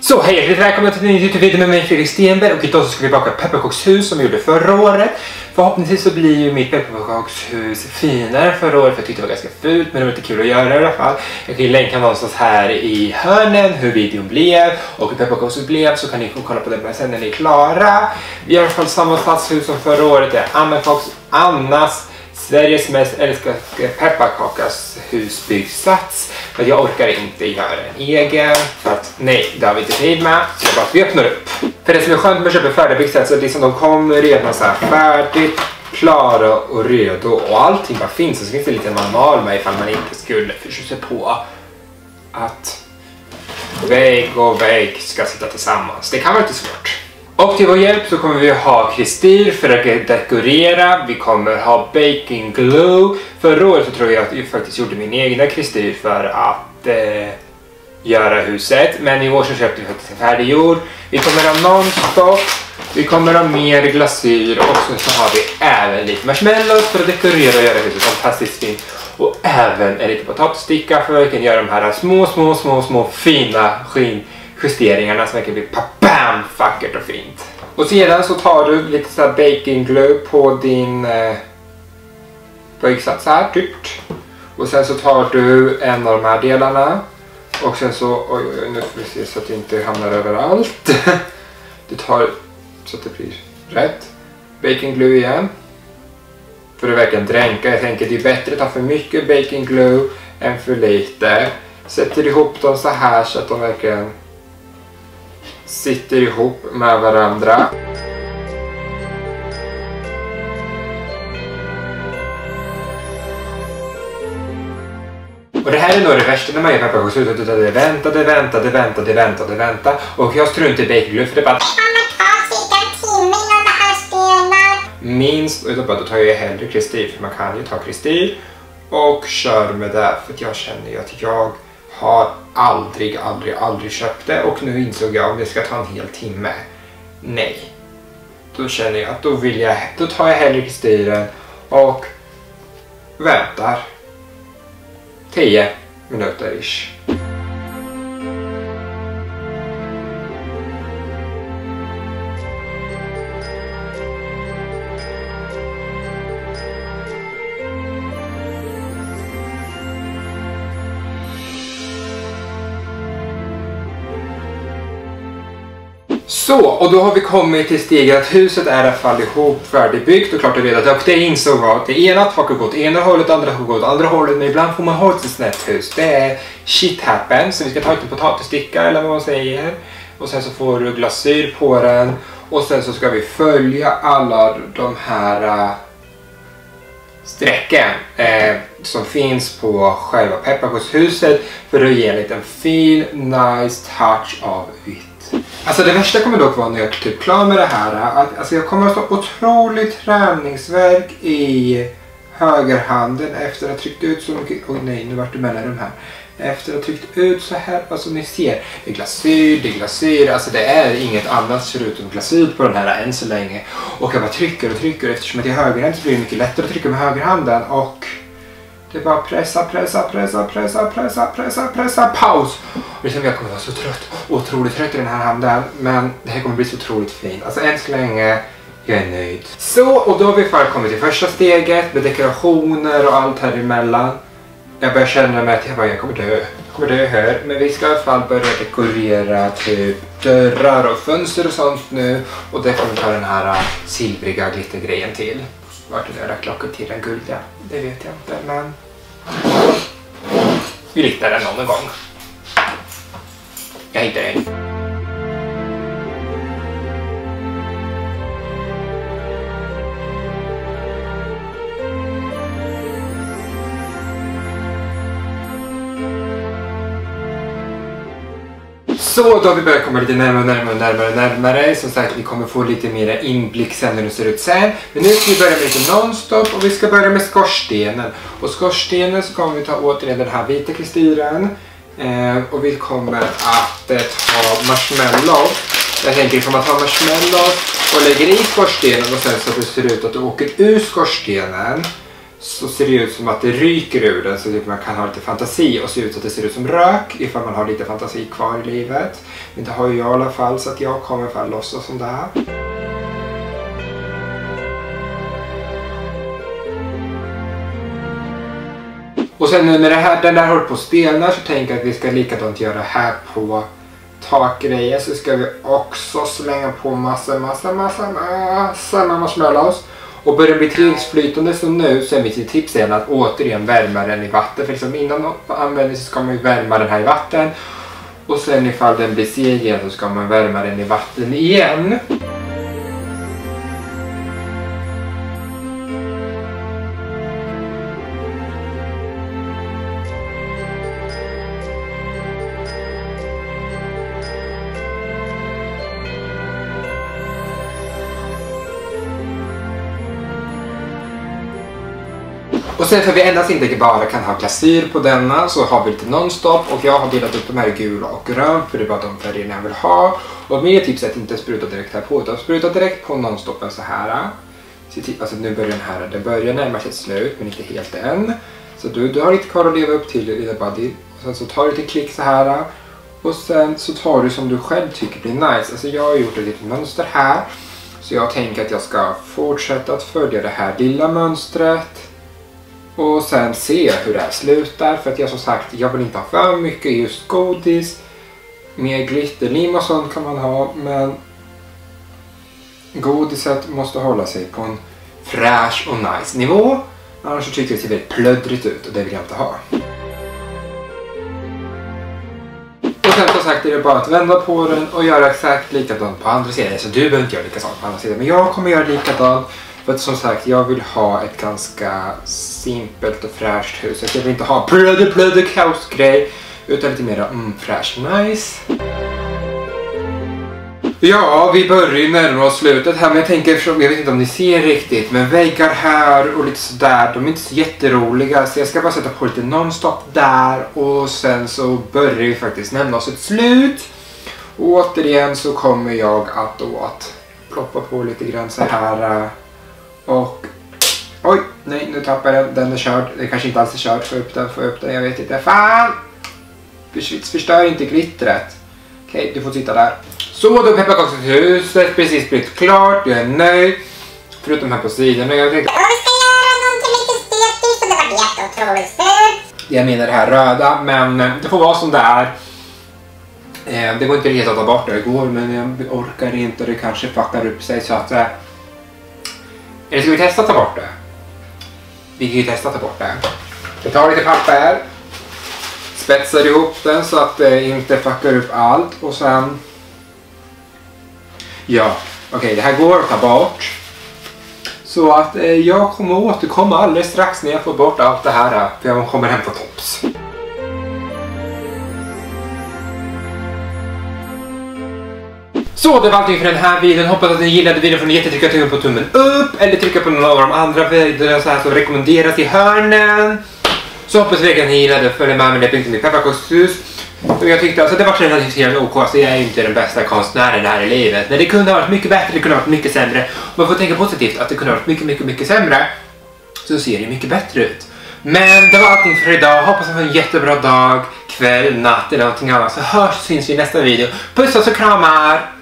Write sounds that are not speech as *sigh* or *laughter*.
Så hej hjärtligt välkomna till en ny Youtube-video med mig Fredrik Stenberg och idag så ska vi baka pepparkakshus som vi gjorde förra året. Förhoppningsvis så blir ju mitt pepparkakshus finare förra året för jag tyckte det var ganska fult men det var lite kul att göra i alla fall. Jag kan ju länka någonstans här i hörnen hur videon blev och hur pepparkakshuset blev så kan ni få kolla på det sen när ni är klara. Vi har i alla fall samma stadshus som förra året, det är Anna Annas Sveriges mest älskade pepparkakashusbyggsats. Men jag orkar inte göra en egen för att nej, det har vi inte tid med. Så jag bara, vi öppnar upp. För det som är skönt med att köpa färdiga så är liksom de kommer redan så här färdigt, klara och redo och allting bara finns. Och så finns det en liten manual med ifall man inte skulle försöka sig på att vägg och vägg ska sitta tillsammans. Det kan vara lite svårt. Och till vår hjälp så kommer vi ha kristyr för att dekorera. Vi kommer ha baking glue. Förra året så tror jag att jag faktiskt gjorde min egna kristyr för att eh, göra huset. Men i år så köpte vi faktiskt en färdiggjord. Vi kommer ha nonstop. Vi kommer ha mer glasyr och så har vi även lite marshmallows för att dekorera och göra huset fantastiskt fint. Och även en liten potatissticka för att vi kan göra de här små, små, små, små fina skinjusteringarna som verkligen blir bam vackert och fint. Och sedan så tar du lite så baking glue på din eh, böjsats här typ. Och sen så tar du en av de här delarna och sen så, oj, oj nu får vi se så att det inte hamnar överallt. *laughs* du tar så att det blir rätt. Baking glue igen. För att verkligen dränka. Jag tänker det är bättre att ta för mycket baking glue än för lite. Sätter ihop dem så här så att de verkligen sitter ihop med varandra. Och det här är nog det värsta när man gör pepparkakshuset. Det väntade, väntade, väntade, väntade, väntade. Och jag struntar i bakeglue för det bara... Minst, och då tar jag hellre kristyr för man kan ju ta kristyr och kör med det för jag känner ju att jag har aldrig, aldrig, aldrig köpt det och nu insåg jag att det ska ta en hel timme. Nej. Då känner jag att då vill jag, då tar jag hellre kristyren och väntar 10 minuter ish. Så, och då har vi kommit till steget att huset är i alla fall ihop färdigbyggt och klart och redan. Och det insåg jag att det ena har gått ena hållet, andra har gått andra hållet. Men ibland får man ha ett snett hus. Det är shit happens. Så vi ska ta lite potatissticka eller vad man säger. Och sen så får du glasyr på den. Och sen så ska vi följa alla de här uh, strecken eh, som finns på själva pepparkakshuset för att ge en liten fin, nice touch av vitt. Alltså det värsta kommer dock vara när jag är typ klar med det här. Att, alltså jag kommer att ha otrolig träningsverk i högerhanden efter att ha tryckt ut så mycket. Oj nej, nu vart det mellan de här. Efter att ha tryckt ut så här, alltså ni ser. Det är glasyr, det är glasyr, alltså det är inget annat förutom glasyr på den här än så länge. Och jag bara trycker och trycker eftersom att jag är högerhänt så blir det mycket lättare att trycka med högerhanden och det är bara pressa, pressa, pressa, pressa, pressa, pressa, pressa, paus. Och liksom jag kommer vara så trött, otroligt trött i den här handen. Men det här kommer bli så otroligt fint. Alltså än så länge, jag är nöjd. Så, och då har vi kommit till första steget med dekorationer och allt här emellan. Jag börjar känna mig att jag, bara, jag kommer dö. Jag kommer dö här. Men vi ska i alla fall börja dekorera typ dörrar och fönster och sånt nu. Och det kommer ta den här äh, silvriga glittergrejen till. Vart är det där klockor till den guldiga? Det vet jag inte, men... Vi hittar den någon gång. Jag hittar den. Så då har vi börjat komma lite närmare, närmare, närmare, närmare. Som sagt, vi kommer få lite mer inblick sen hur det ser ut sen. Men nu ska vi börja med lite nonstop och vi ska börja med skorstenen. Och skorstenen så kommer vi ta återigen den här vita kristyren. Eh, och vi kommer att eh, ta marshmallow. Jag tänker ifall man tar marshmallow och lägger i skorstenen och sen så att det ser ut att det åker ur skorstenen så ser det ut som att det ryker ur den så att man kan ha lite fantasi och se ut att det ser ut som rök ifall man har lite fantasi kvar i livet. Men det har ju jag i alla fall så att jag kommer i alla fall låtsas som det här. Och sen nu när det här, den där håller på att stelna så tänker jag att vi ska likadant göra här på takgrejer så ska vi också slänga på massa, massa, massa, massa marshmallows. Och börjar den bli tillräckligt som nu så är mitt tips är att återigen värma den i vatten. För liksom innan användning så ska man ju värma den här i vatten. Och sen ifall den blir seg igen så ska man värma den i vatten igen. Och sen för vi endast inte bara kan ha glasyr på denna så har vi lite nonstop och jag har delat upp de här i gula och grön för det är bara de färgerna jag vill ha. Och mitt tips är att inte spruta direkt här på utan spruta direkt på nonstopen så här. Typ, alltså nu börjar den här, den börjar närma sig slut men inte helt än. Så du, du har lite kvar att leva upp till i Buddy. Och sen så tar du lite klick så här. Och sen så tar du som du själv tycker blir nice. Alltså jag har gjort ett litet mönster här. Så jag tänker att jag ska fortsätta att följa det här lilla mönstret. Och sen se hur det här slutar. För att jag som sagt, jag vill inte ha för mycket just godis. Mer glitterlim och sånt kan man ha. Men godiset måste hålla sig på en fräsch och nice nivå. Annars så tycker det ser väldigt plöddrigt ut och det vill jag inte ha. Och sen som sagt är det bara att vända på den och göra exakt likadant på andra sidan. Så du behöver inte göra likadant på andra sidan. Men jag kommer göra likadant. För att som sagt, jag vill ha ett ganska simpelt och fräscht hus. Jag vill inte ha blöde blöde kaosgrej. Utan lite mer mm, fräsch nice. Ja, vi börjar ju närma oss slutet här men jag tänker, jag vet inte om ni ser riktigt, men väggar här och lite sådär, de är inte så jätteroliga så jag ska bara sätta på lite nonstop där och sen så börjar vi faktiskt nämna oss ett slut. Och återigen så kommer jag att då att ploppa på lite grann så här eh, och oj, nej nu tappar jag den. Den är körd. Det kanske inte alls är körd. Få upp den, få upp den. Jag vet inte. Fan! Förstör inte glittret. Okej, okay, du får sitta där. Så då pepparkakshuset precis blivit klart. Jag är nöjd. Förutom här på sidorna. Jag tänkte... Jag ska göra någonting lite estetiskt och det var jätteotroligt fult. Jag menar det här röda, men eh, det får vara som det är. Eh, det går inte riktigt att ta bort det igår, men jag orkar inte det kanske fuckar upp sig så att... Eller ska vi testa att ta bort det? Vi kan ju testa att ta bort det. Vi tar lite papper. Spetsar ihop den så att det inte fuckar upp allt och sen... Ja, okej okay, det här går att ta bort. Så att eh, jag kommer återkomma alldeles strax när jag får bort allt det här. Eh, för jag kommer hem på tops. Så det var allting för den här videon. Hoppas att ni gillade videon. Får ni jättetrycka tummen på tummen upp eller trycka på någon av de andra videorna så här som rekommenderas i hörnen. Så hoppas vi att ni gillade. Följ med mig på mitt pepparkakshus. Och jag tyckte alltså det var relativt helt OK så jag är inte den bästa konstnären här i livet. Men det kunde ha varit mycket bättre, det kunde ha varit mycket sämre. Man får tänka positivt att det kunde ha varit mycket, mycket, mycket sämre. Så ser det mycket bättre ut. Men det var allting för idag. Hoppas att ni har en jättebra dag, kväll, natt eller någonting annat. Så hörs syns vi i nästa video. Puss och kramar!